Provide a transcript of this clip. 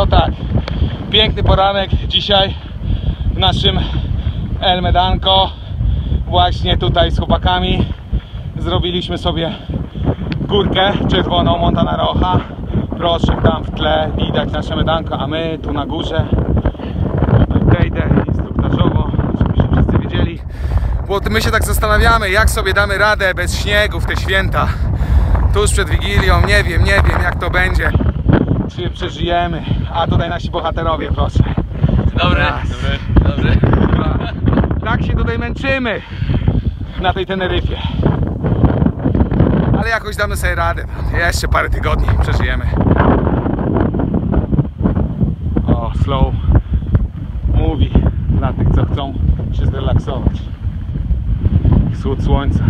No tak, piękny poranek dzisiaj w naszym El Medanco. Właśnie tutaj z chłopakami zrobiliśmy sobie górkę czerwoną Montana Rocha. Proszę, tam w tle widać nasze Medanko, a my tu na górze wejdę instruktażowo, żebyście wszyscy wiedzieli. Bo my się tak zastanawiamy, jak sobie damy radę bez śniegu w te święta. Tuż przed Wigilią, nie wiem, nie wiem jak to będzie. Czy przeżyjemy. A tutaj nasi bohaterowie, proszę. Dobry, Raz. dobry, dobry. Tak się tutaj męczymy na tej Teneryfie. Ale jakoś damy sobie radę. Jeszcze parę tygodni przeżyjemy. O, slow mówi dla tych, co chcą się zrelaksować. Wschód słońca.